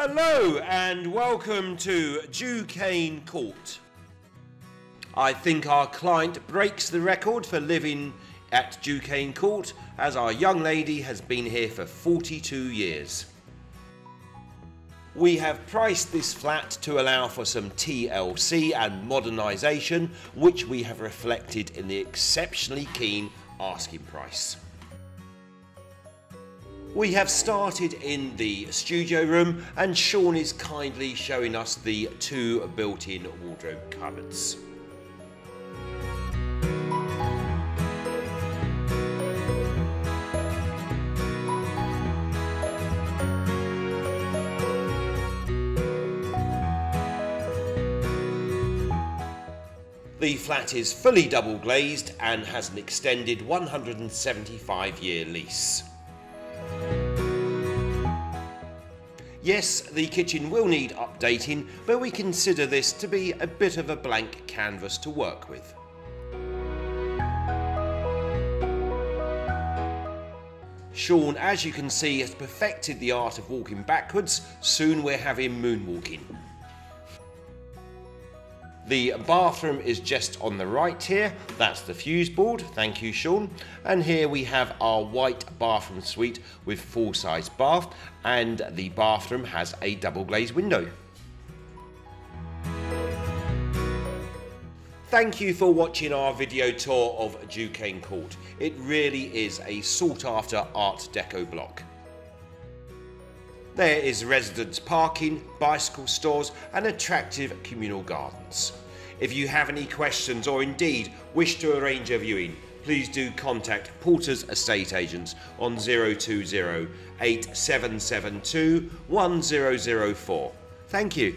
Hello and welcome to Du Cane Court. I think our client breaks the record for living at Du Cane Court as our young lady has been here for 42 years. We have priced this flat to allow for some TLC and modernisation which we have reflected in the exceptionally keen asking price. We have started in the studio room and Sean is kindly showing us the two built-in wardrobe cupboards. The flat is fully double glazed and has an extended 175 year lease. Yes, the kitchen will need updating, but we consider this to be a bit of a blank canvas to work with. Sean, as you can see, has perfected the art of walking backwards. Soon we're having moonwalking. The bathroom is just on the right here. That's the fuse board. Thank you, Sean. And here we have our white bathroom suite with full size bath. And the bathroom has a double glazed window. Thank you for watching our video tour of Du Cane Court. It really is a sought after Art Deco block. There is residents parking, bicycle stores and attractive communal gardens. If you have any questions or indeed wish to arrange a viewing, please do contact Porter's Estate Agents on 020 8772 1004. Thank you.